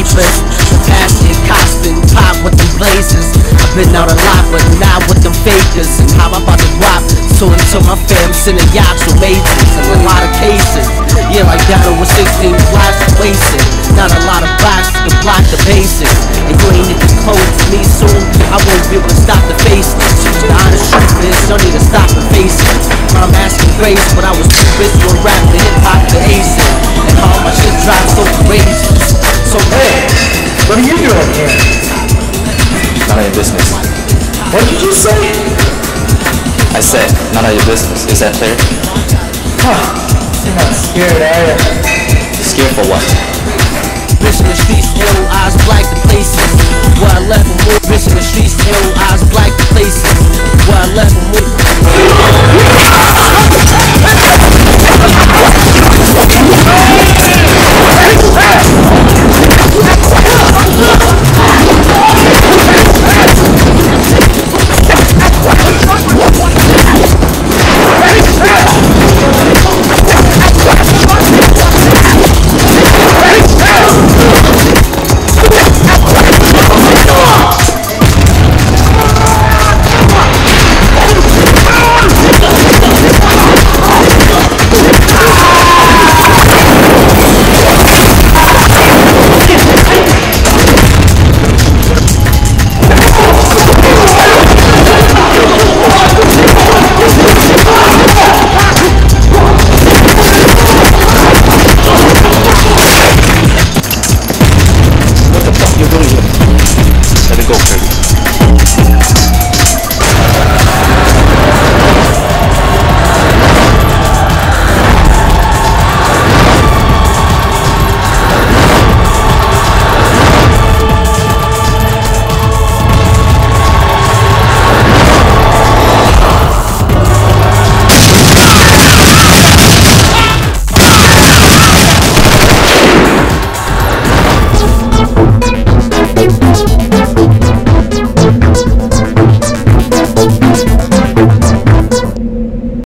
rapist. Passion, cospin, pop with them blazers. I've been out a lot, but not with them fakers. And how about to drop, so until my fam sending yachts with majors. And a lot of cases. Yeah, like that with 16 blocks wasted. Not a lot of blocks to block the basics. And you ain't even close to me soon. I won't be able to stop the faceless. The honest truth is, don't need to stop the faceless. I'm asking grace, but I was too busy on rap, the hip hop, the acing. Doing here? None of your business. What did you say? I said, none of your business. Is that clear? You're not scared, are you? Scared for what? Bitch in the streets, ill, eyes black, the places Where I left from war, bitch in the streets, ill,